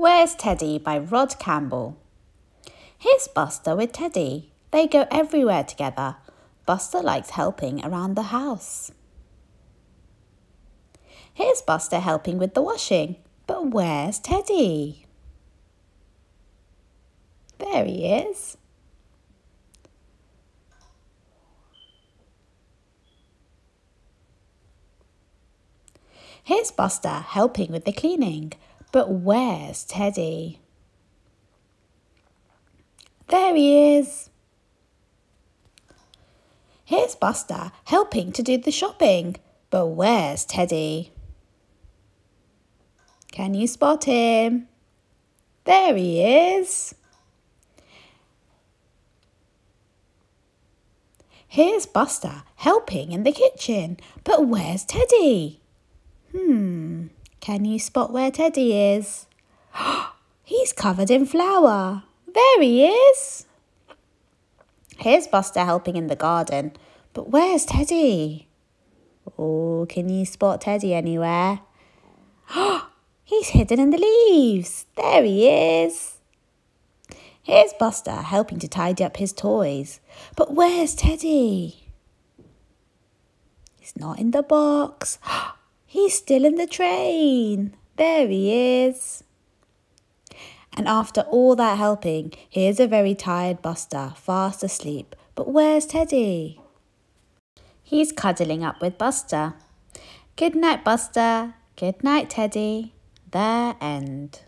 Where's Teddy by Rod Campbell. Here's Buster with Teddy. They go everywhere together. Buster likes helping around the house. Here's Buster helping with the washing. But where's Teddy? There he is. Here's Buster helping with the cleaning. But where's Teddy? There he is. Here's Buster helping to do the shopping. But where's Teddy? Can you spot him? There he is. Here's Buster helping in the kitchen. But where's Teddy? Hmm, can you spot where Teddy is? He's covered in flour. There he is. Here's Buster helping in the garden. But where's Teddy? Oh, can you spot Teddy anywhere? He's hidden in the leaves. There he is. Here's Buster helping to tidy up his toys. But where's Teddy? He's not in the box. He's still in the train. There he is. And after all that helping, here's a very tired Buster, fast asleep. But where's Teddy? He's cuddling up with Buster. Good night, Buster. Good night, Teddy. The end.